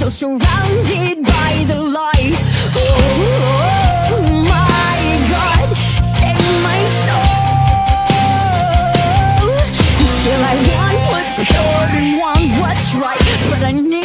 so surrounded by the light. Oh, oh my God, save my soul. Still I want what's pure and want what's right But I need